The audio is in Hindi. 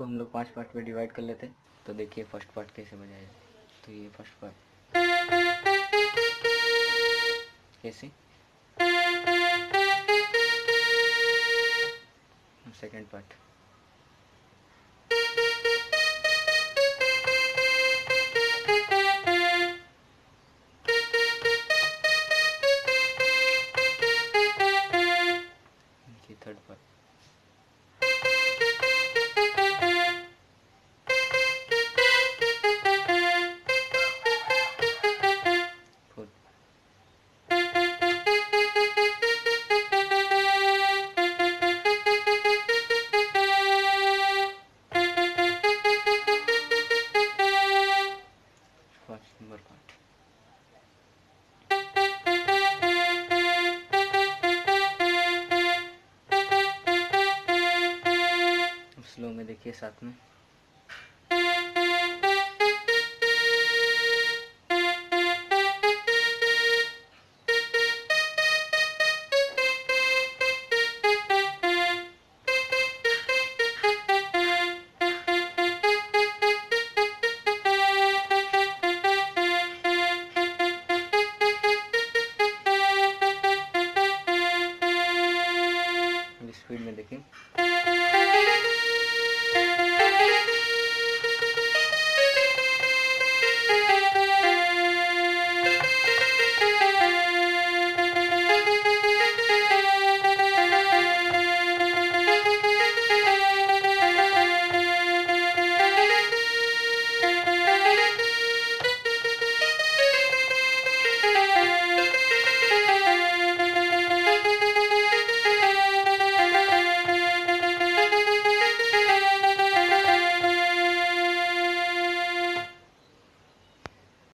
पाँच पार्ट में डिवाइड कर लेते हैं। तो देखिए फ़र्स्ट पार्ट कैसे बजाया तो ये फ़र्स्ट पार्ट कैसे? सेकंड पार्ट साथ में। स्पीड में देखिए